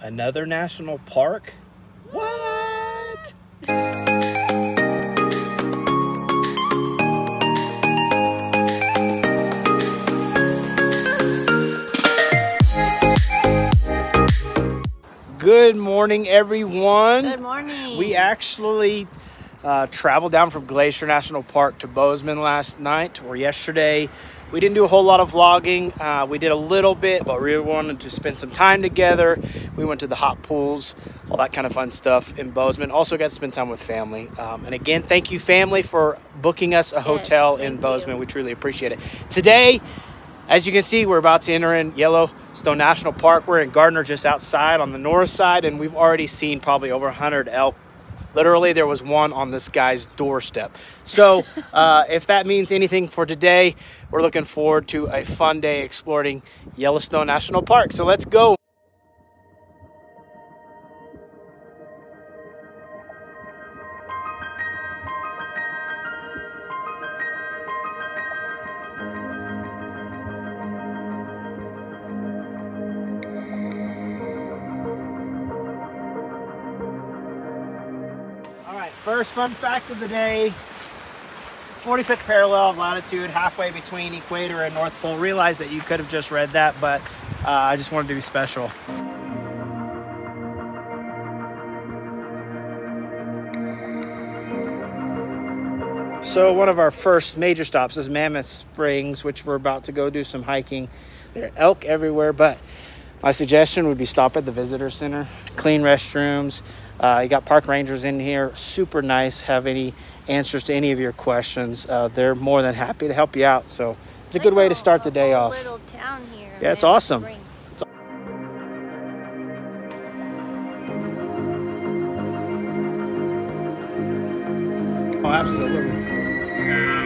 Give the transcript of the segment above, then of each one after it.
Another national park? What? Good morning, everyone. Good morning. We actually uh, traveled down from Glacier National Park to Bozeman last night or yesterday. We didn't do a whole lot of vlogging. Uh, we did a little bit, but we wanted to spend some time together. We went to the hot pools, all that kind of fun stuff in Bozeman. Also got to spend time with family. Um, and again, thank you, family, for booking us a hotel in Bozeman. you. We truly appreciate it. Today, as you can see, we're about to enter in Yellowstone National Park. We're in Gardiner, just outside on the north side, and we've already seen probably over 100 elk. Literally, there was one on this guy's doorstep. So, uh, if that means anything for today, we're looking forward to a fun day exploring Yellowstone National Park. So, let's go. All right, first fun fact of the day 45th parallel of latitude, halfway between equator and North Pole. Realize that you could have just read that, but uh, I just wanted to be special. So, one of our first major stops is Mammoth Springs, which we're about to go do some hiking. There are elk everywhere, but my suggestion would be stop at the visitor center, clean restrooms. Uh, you got park rangers in here, super nice. Have any answers to any of your questions? Uh, they're more than happy to help you out. So it's a good way to start the day off. Little town here. Yeah, it's awesome. Oh, absolutely.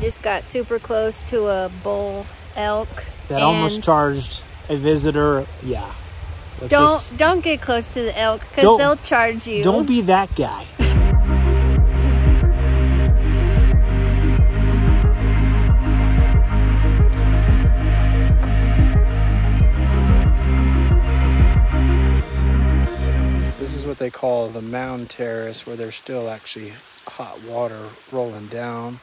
Just got super close to a bull elk. That almost charged a visitor. Yeah. Let's Don't just- don't get close to the elk because they'll charge you. don't be that guy. This is what they call the mound terrace, where there's still actually hot water rolling down.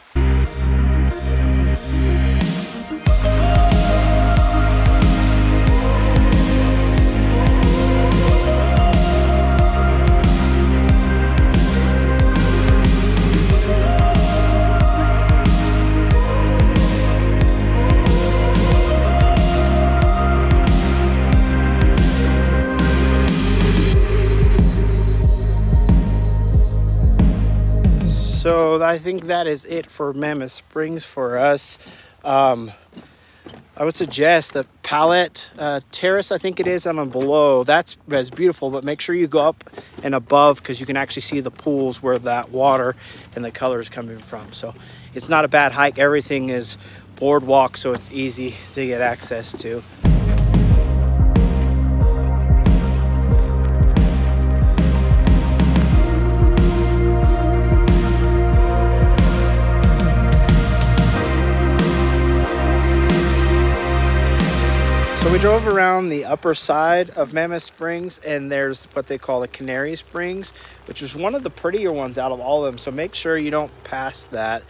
I think that is it for Mammoth Springs for us. Um, I would suggest the Palette uh, Terrace, I think it is, I'm below. That's, that's beautiful, but make sure you go up and above because you can actually see the pools where that water and the color is coming from. So it's not a bad hike. Everything is boardwalk, so it's easy to get access to. We drove around the upper side of Mammoth Springs, and there's what they call the Canary Springs, which is one of the prettier ones out of all of them. So make sure you don't pass that.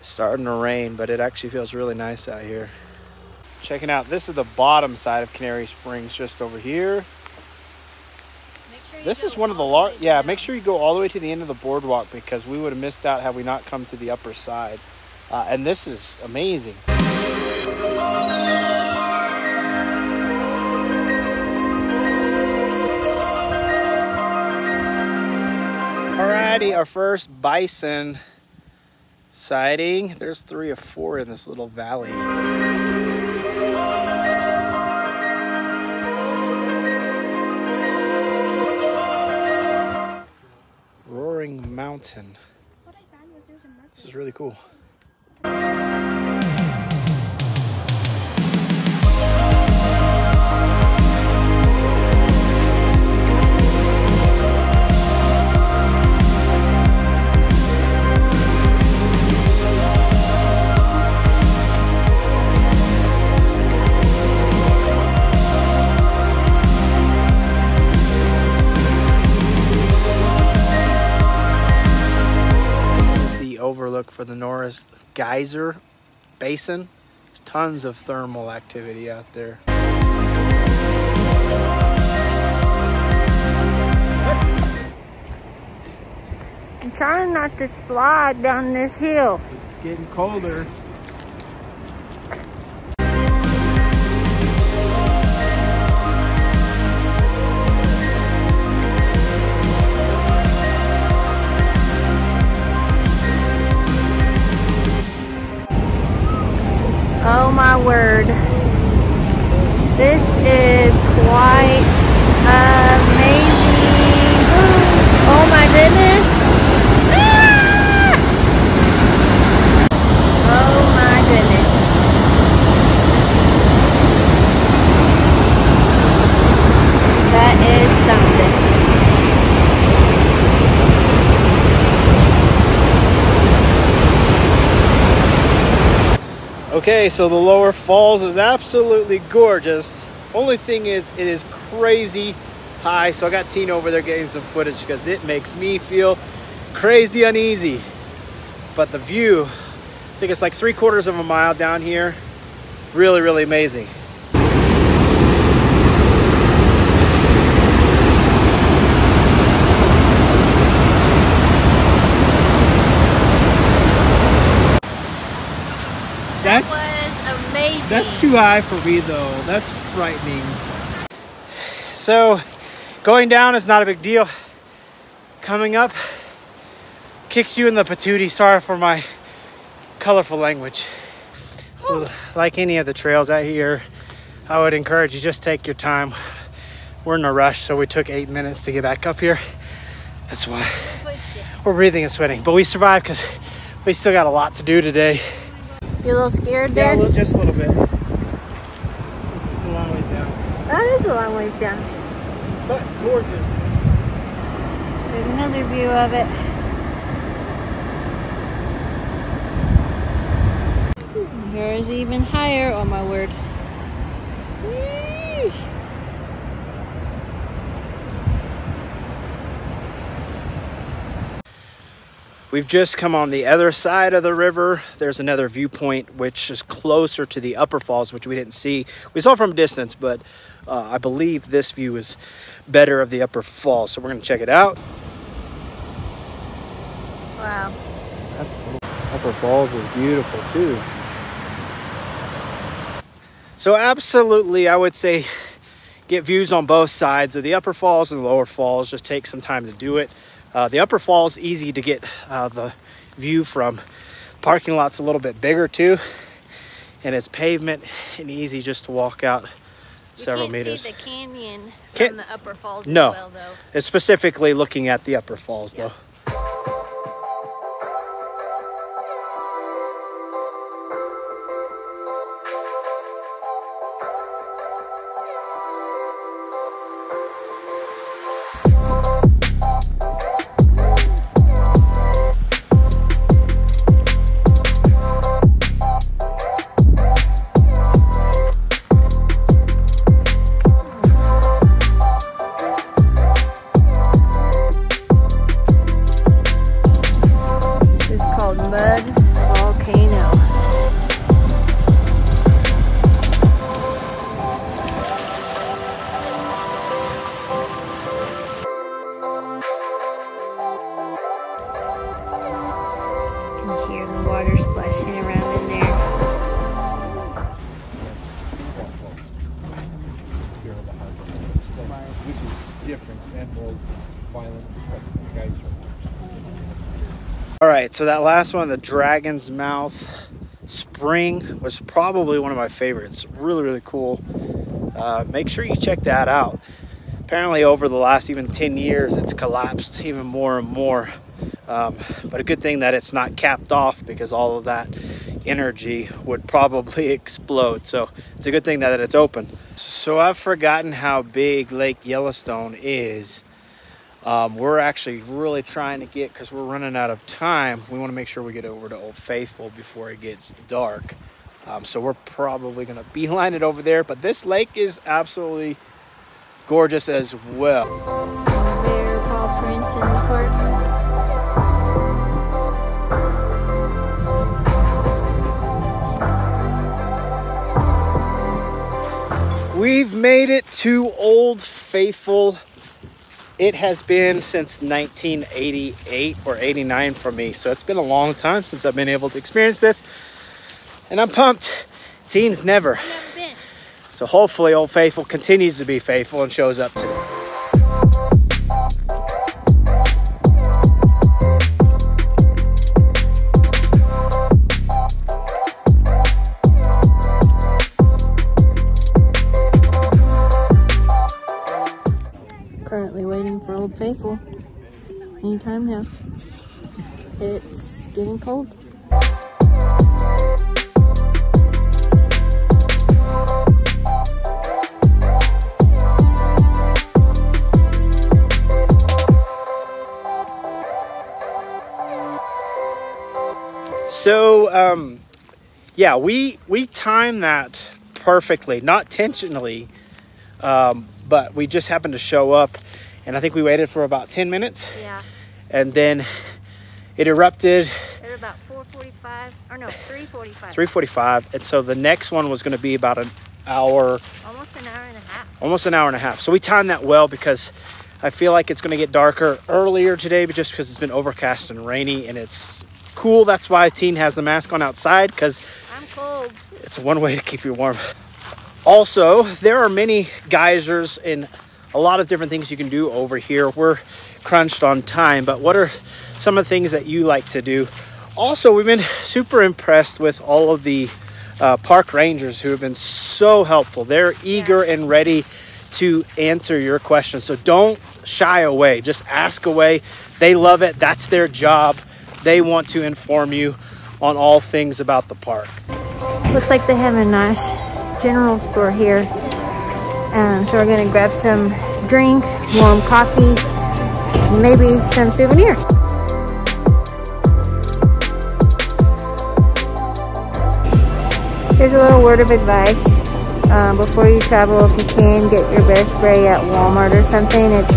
It's starting to rain, but it actually feels really nice out here. Checking out, this is the bottom side of Canary Springs, just over here. Sure This is one of the large. Yeah, make sure you go all the way to the end of the boardwalk because we would have missed out had we not come to the upper side. Uh, and this is amazing. Alrighty, our first bison sighting. There's three or four in this little valley. Roaring Mountain. This is really cool. For the Norris Geyser Basin. There's tons of thermal activity out there. I'm trying not to slide down this hill. It's getting colder. Okay, so the lower falls is absolutely gorgeous. Only thing is, it is crazy high. So I got Tina over there getting some footage because it makes me feel crazy uneasy. But the view, I think it's like three quarters of a mile down here. Really, really amazing. That's was amazing. That's too high for me though. That's frightening. So going down is not a big deal. Coming up kicks you in the patootie. Sorry for my colorful language. Like any of the trails out here, I would encourage you just take your time. We're in a rush, so we took eight minutes to get back up here. That's why we're breathing and sweating. But we survived because we still got a lot to do today. You a little scared Yeah, there? a little, just a little bit. It's a long ways down. that is a long ways down. But gorgeous. There's another view of it. Here is even higher. Oh my word. Yeesh. We've just come on the other side of the river. There's another viewpoint which is closer to the upper falls, which we didn't see. We saw from a distance, but uh, I believe this view is better of the upper falls. So we're gonna check it out. Wow. That's cool. Upper Falls is beautiful too. So absolutely, I would say get views on both sides of the upper falls and the lower falls. Just take some time to do it. Uh, the upper falls easy to get uh, the view from. Parking lot's a little bit bigger too, and it's pavement and easy just to walk out several you can't meters. see the canyon Can't- from the upper falls No. as well, though. It's specifically looking at the upper falls though. Hear the water splashing around in there. which is different and more violent geyser. All right, so that last one, the Dragon's Mouth Spring, was probably one of my favorites. Really, really cool. Uh, make sure you check that out. Apparently, over the last even 10 years, it's collapsed even more and more. Um, but a good thing that it's not capped off because all of that energy would probably explode. So it's a good thing that it's open. So I've forgotten how big Lake Yellowstone is. Um, we're actually really trying to get because we're running out of time. We want to make sure we get over to Old Faithful before it gets dark. Um, so we're probably going to beeline it over there. But this lake is absolutely gorgeous as well. We've made it to Old Faithful. It has been since 1988 or 89 for me, so it's been a long time since I've been able to experience this. And I'm pumped. Teens never. Never been. So hopefully Old Faithful continues to be faithful and shows up today. Faithful. Anytime now. It's getting cold. So, um, yeah, we we timed that perfectly, not intentionally, um, but we just happened to show up, and I think we waited for about ten minutes, Yeah. and then it erupted At about 4:45 or no, 3:45. 3:45, and so the next one was going to be about an hour, Almost an hour and a half. almost an hour and a half. So we timed that well because I feel like it's going to get darker earlier today, but just because it's been overcast and rainy, and it's cool. That's why Teen has the mask on outside because I'm cold. it's one way to keep you warm. Also, there are many geysers and a lot of different things you can do over here. We're crunched on time, but what are some of the things that you like to do? Also, we've been super impressed with all of the uh, park rangers who have been so helpful. They're eager and ready to answer your questions. So don't shy away, just ask away. They love it, that's their job. They want to inform you on all things about the park. Looks like they have a nice general store here. Um, so we're gonna grab some drinks, warm coffee, maybe some souvenir. Here's a little word of advice. Um, before you travel, if you can, get your bear spray at Walmart or something. It's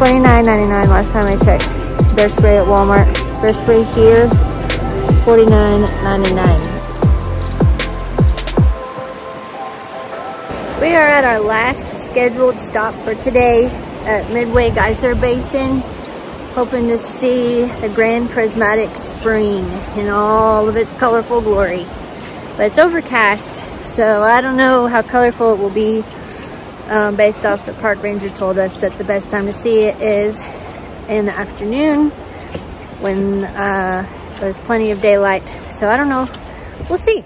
$29.99 last time I checked. Bear spray at Walmart. Bear spray here, $49.99. We are at our last scheduled stop for today at Midway Geyser Basin, hoping to see the Grand Prismatic Spring in all of its colorful glory. But it's overcast, so I don't know how colorful it will be. Um, based off the park ranger told us that the best time to see it is in the afternoon when uh, there's plenty of daylight. So I don't know. We'll see.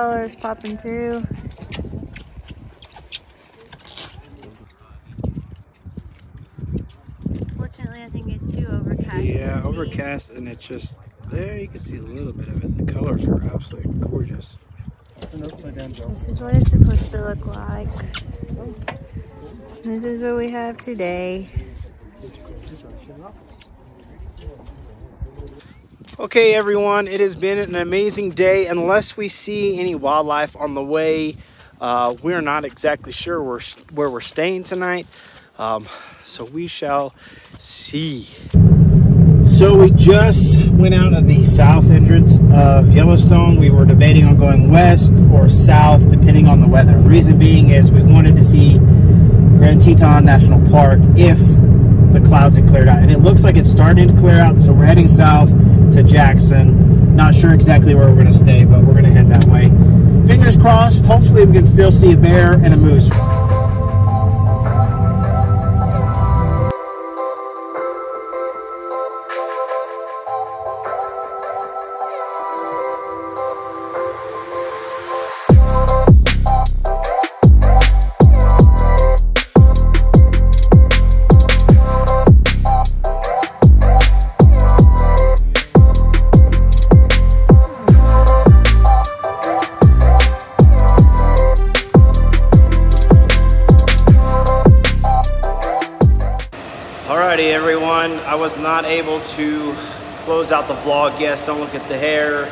Colors popping through. Fortunately, I think it's too overcast. Yeah, to see. overcast, and it's just there. You can see a little bit of it. The colors are absolutely gorgeous. An upside down jump. This is what it's supposed to look like. This is what we have today. Okay, everyone, it has been an amazing day. Unless we see any wildlife on the way, uh, we're not exactly sure where, where we're staying tonight. Um, so we shall see. So we just went out of the south entrance of Yellowstone. We were debating on going west or south, depending on the weather. The Reason being is we wanted to see Grand Teton National Park if the clouds had cleared out. And it looks like it's starting to clear out, so we're heading south to Jackson. Not sure exactly where we're going to stay, but we're going to head that way. Fingers crossed, hopefully we can still see a bear and a moose. To close out the vlog. Yes, don't look at the hair.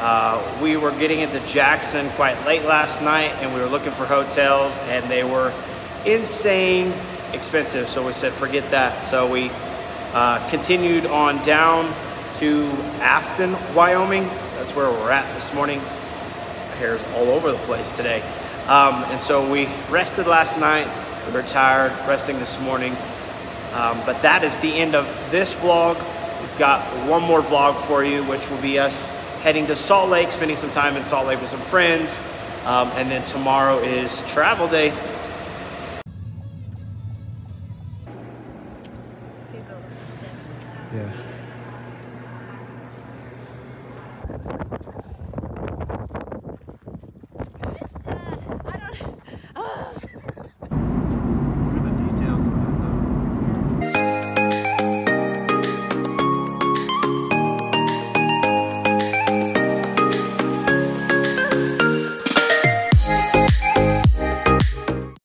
Uh, we were getting into Jackson quite late last night and we were looking for hotels and they were insane expensive. So we said, forget that. So we uh, continued on down to Afton, Wyoming. That's where we're at this morning. My hair's all over the place today. Um, and so we rested last night. We were tired, resting this morning. Um, but that is the end of this vlog. We've got one more vlog for you, which will be us heading to Salt Lake, spending some time in Salt Lake with some friends. Um, and then tomorrow is travel day. Yeah.